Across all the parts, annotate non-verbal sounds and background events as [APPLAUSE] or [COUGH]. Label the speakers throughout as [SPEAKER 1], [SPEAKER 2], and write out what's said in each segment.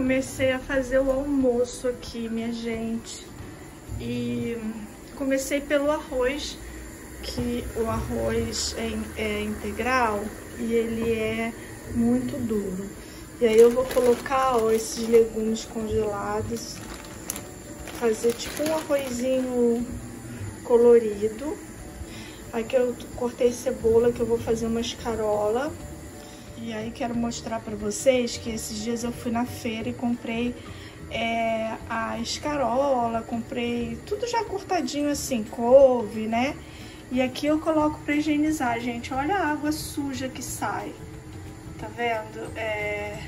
[SPEAKER 1] comecei a fazer o almoço aqui, minha gente. E comecei pelo arroz, que o arroz é, é integral e ele é muito duro. E aí eu vou colocar ó, esses legumes congelados, fazer tipo um arrozinho colorido. Aqui eu cortei cebola que eu vou fazer uma escarola. E aí quero mostrar pra vocês que esses dias eu fui na feira e comprei é, a escarola, comprei tudo já cortadinho assim, couve, né? E aqui eu coloco pra higienizar, gente. Olha a água suja que sai. Tá vendo? É...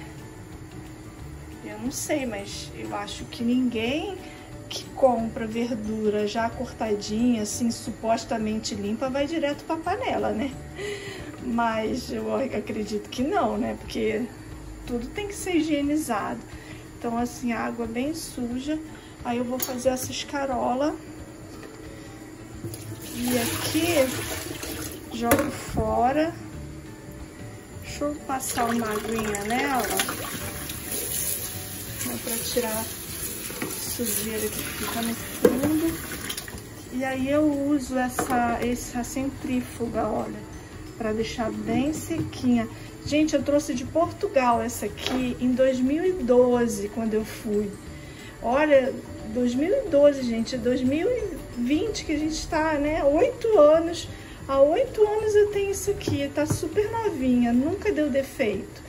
[SPEAKER 1] Eu não sei, mas eu acho que ninguém que compra verdura já cortadinha, assim, supostamente limpa, vai direto pra panela, né? Mas eu acredito que não, né? Porque tudo tem que ser higienizado. Então, assim, água bem suja. Aí eu vou fazer essa escarola. E aqui, jogo fora. Deixa eu passar uma aguinha nela. Pra tirar sujeira que fica no fundo. E aí eu uso essa, essa centrífuga, olha, para deixar bem sequinha. Gente, eu trouxe de Portugal essa aqui em 2012, quando eu fui. Olha, 2012, gente, 2020 que a gente tá, né? Oito anos. Há oito anos eu tenho isso aqui, tá super novinha, nunca deu defeito.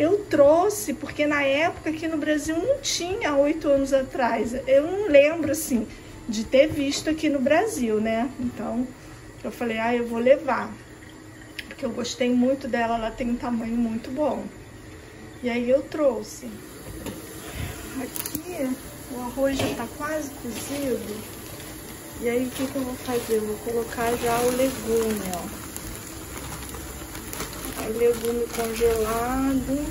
[SPEAKER 1] Eu trouxe porque na época aqui no Brasil não tinha, oito anos atrás. Eu não lembro, assim, de ter visto aqui no Brasil, né? Então, eu falei, ah, eu vou levar que eu gostei muito dela, ela tem um tamanho muito bom. E aí eu trouxe. Aqui o arroz já tá quase cozido. E aí o que, que eu vou fazer? Eu vou colocar já o legume, ó. Legume congelado.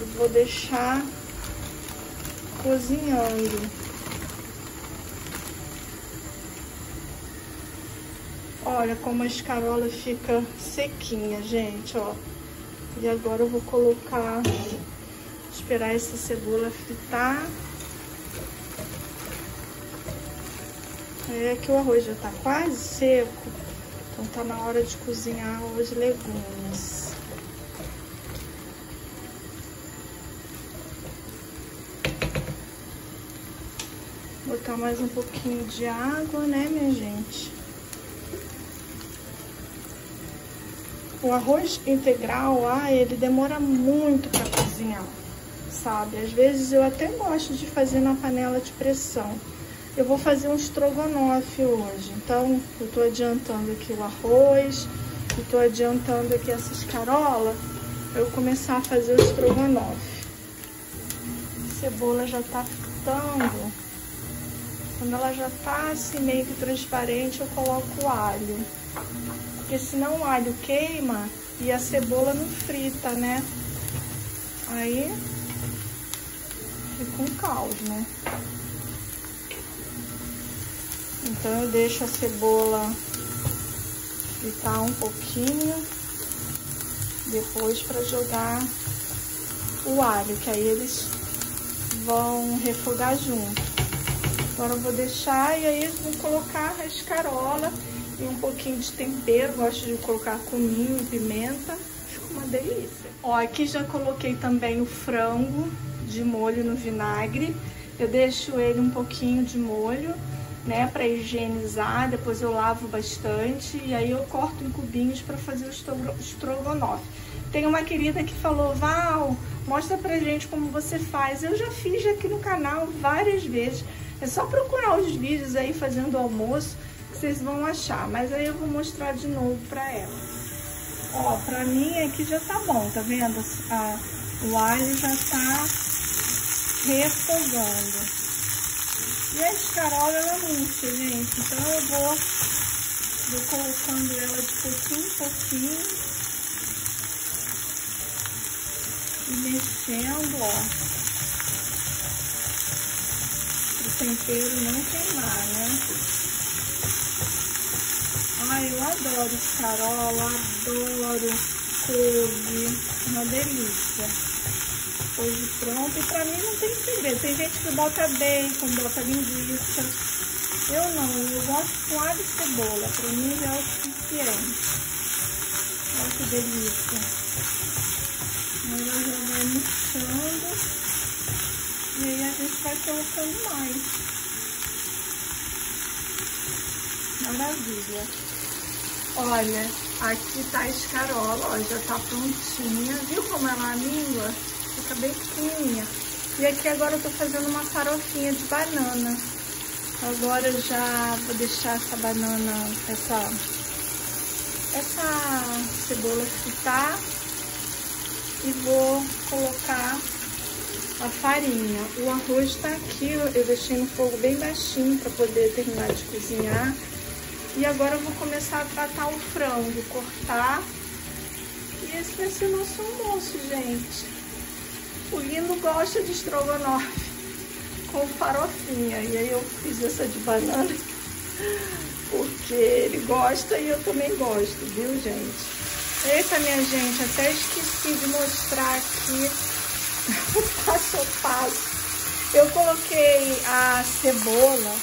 [SPEAKER 1] Eu vou deixar cozinhando. Olha como a escarola fica sequinha, gente, ó. E agora eu vou colocar, esperar essa cebola fritar. É que o arroz já tá quase seco, então tá na hora de cozinhar os legumes. Botar mais um pouquinho de água, né, minha gente? O arroz integral, ah, ele demora muito para cozinhar, sabe? Às vezes eu até gosto de fazer na panela de pressão. Eu vou fazer um estrogonofe hoje, então eu tô adiantando aqui o arroz, eu tô adiantando aqui essa escarola para eu começar a fazer o estrogonofe. A cebola já tá fritando. Quando ela já tá assim meio que transparente, eu coloco o alho porque senão o alho queima e a cebola não frita, né? Aí fica um caldo, né? Então eu deixo a cebola fritar um pouquinho, depois para jogar o alho, que aí eles vão refogar junto. Agora eu vou deixar e aí vou colocar a escarola e um pouquinho de tempero, gosto de colocar cominho pimenta, fica uma delícia. Ó, aqui já coloquei também o frango de molho no vinagre, eu deixo ele um pouquinho de molho, né, para higienizar, depois eu lavo bastante e aí eu corto em cubinhos para fazer o estrogonofe. Tem uma querida que falou, Val, mostra pra gente como você faz. Eu já fiz aqui no canal várias vezes. É só procurar os vídeos aí fazendo almoço vocês vão achar. Mas aí eu vou mostrar de novo pra ela. Ó, pra mim aqui já tá bom, tá vendo? A, o alho já tá refogando. E a escarola, ela murcha, gente. Então eu vou, vou colocando ela de pouquinho em pouquinho. E mexendo, ó. O tempero não queimar, né? Ai, eu adoro escarola, adoro couve, uma delícia. Depois de pronto. E pra mim não tem segredo. Tem gente que bota bacon, bota linguiça. Eu não, eu gosto com alho e cebola. Pra mim é o suficiente. Olha que delícia. Agora já vai murchando. E aí a gente vai colocando mais. Maravilha. Olha, aqui tá a escarola, ó, já tá prontinha. Viu como ela língua? Fica bem pequenininha. E aqui agora eu tô fazendo uma farofinha de banana. Agora eu já vou deixar essa banana, essa, essa cebola fritar e vou colocar a farinha. O arroz tá aqui, eu deixei no fogo bem baixinho para poder terminar de cozinhar. E agora eu vou começar a tratar o frango, cortar. E esse vai ser o nosso almoço, gente. O Lindo gosta de estrogonofe com farofinha. E aí eu fiz essa de banana, porque ele gosta e eu também gosto, viu, gente? Eita, minha gente, até esqueci de mostrar aqui [LAUGHS] o passo a passo. Eu coloquei a cebola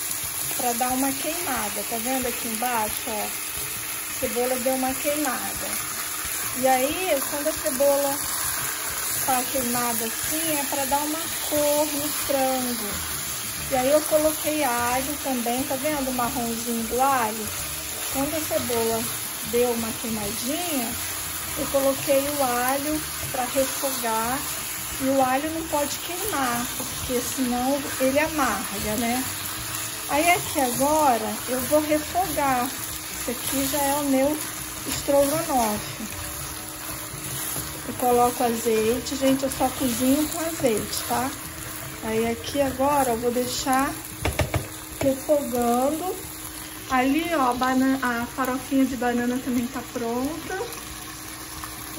[SPEAKER 1] para dar uma queimada. Tá vendo aqui embaixo, ó? A cebola deu uma queimada. E aí, quando a cebola tá queimada assim, é para dar uma cor no frango. E aí eu coloquei alho também, tá vendo o marronzinho do alho? Quando a cebola deu uma queimadinha, eu coloquei o alho para refogar. E o alho não pode queimar, porque senão ele amarga, né? Aí aqui agora eu vou refogar. Isso aqui já é o meu estrogonofe. Coloco azeite, gente, eu só cozinho com azeite, tá? Aí aqui agora eu vou deixar refogando. Ali, ó, a, banana, a farofinha de banana também tá pronta.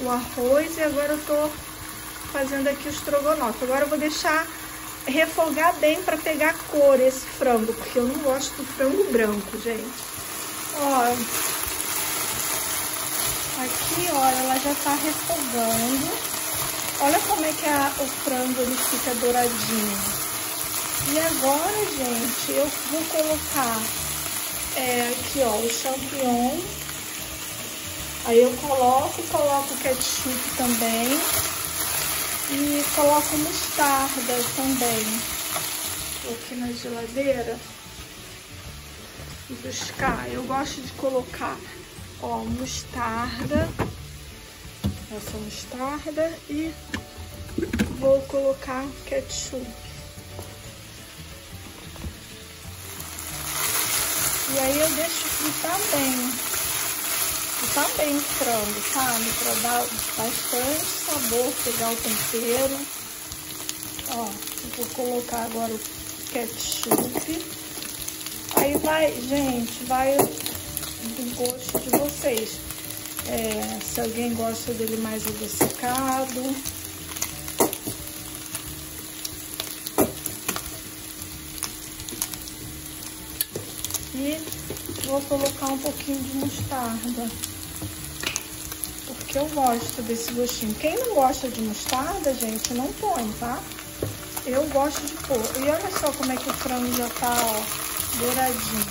[SPEAKER 1] O arroz e agora eu tô fazendo aqui o estrogonofe. Agora eu vou deixar refogar bem para pegar cor esse frango, porque eu não gosto do frango branco, gente. Ó, aqui, ó, ela já tá refogando. Olha como é que a, o frango ele fica douradinho. E agora, gente, eu vou colocar é, aqui, ó, o champignon. Aí eu coloco, coloco ketchup também. E coloco mostarda também. Vou aqui na geladeira buscar. Eu gosto de colocar, ó, mostarda. Essa mostarda e vou colocar ketchup. E aí eu deixo fritar bem também frango, sabe? Pra dar bastante sabor, pegar o tempero. Ó, vou colocar agora o ketchup. Aí vai, gente, vai do gosto de vocês. É, se alguém gosta dele mais adocicado. E vou colocar um pouquinho de mostarda eu gosto desse gostinho. Quem não gosta de mostarda, gente, não põe, tá? Eu gosto de pôr. E olha só como é que o frango já tá, ó, douradinho.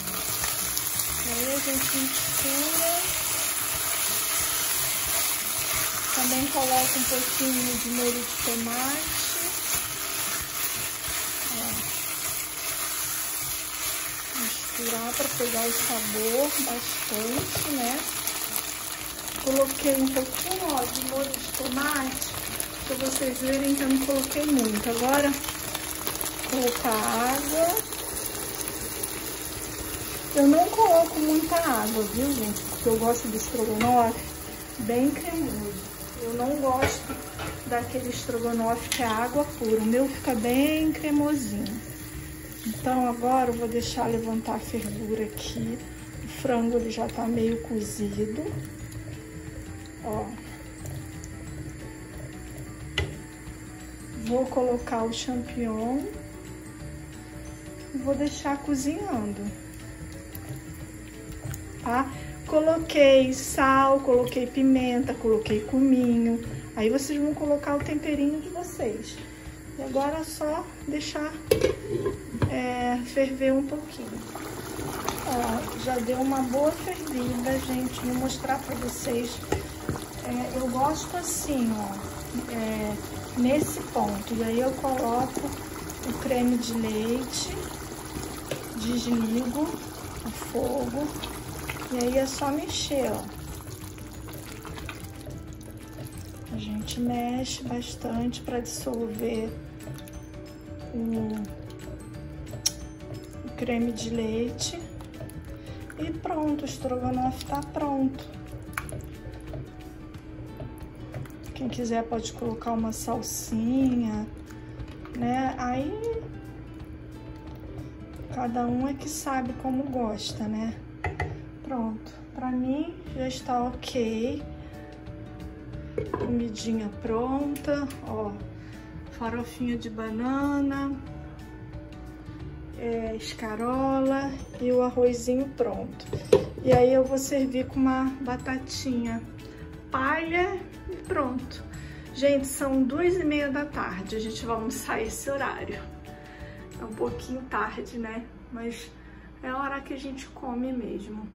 [SPEAKER 1] Aí a gente mistura. Também coloca um pouquinho de molho de tomate. misturar para pegar o sabor bastante, né? Coloquei um pouquinho ó, de molho de tomate, para vocês verem que eu não coloquei muito. Agora, colocar água. Eu não coloco muita água, viu, gente? Porque eu gosto do estrogonofe bem cremoso. Eu não gosto daquele estrogonofe que é água pura. O meu fica bem cremosinho. Então, agora eu vou deixar levantar a fervura aqui. O frango ele já tá meio cozido. Ó. Vou colocar o champignon vou deixar cozinhando, tá? Coloquei sal, coloquei pimenta, coloquei cominho. Aí vocês vão colocar o temperinho de vocês. E agora é só deixar é, ferver um pouquinho. Ó, já deu uma boa fervida, gente. Vou mostrar pra vocês. É, eu gosto assim, ó, é, nesse ponto. E aí eu coloco o creme de leite, desligo o fogo. E aí é só mexer, ó. A gente mexe bastante para dissolver o, o, creme de leite. E pronto, o estrogonofe tá pronto. Quem quiser pode colocar uma salsinha, né? Aí cada um é que sabe como gosta, né? Mim já está ok. Comidinha pronta, ó. Farofinha de banana, é, escarola e o arrozinho pronto. E aí eu vou servir com uma batatinha palha e pronto. Gente, são duas e meia da tarde, a gente vai almoçar esse horário. É um pouquinho tarde, né? Mas é a hora que a gente come mesmo.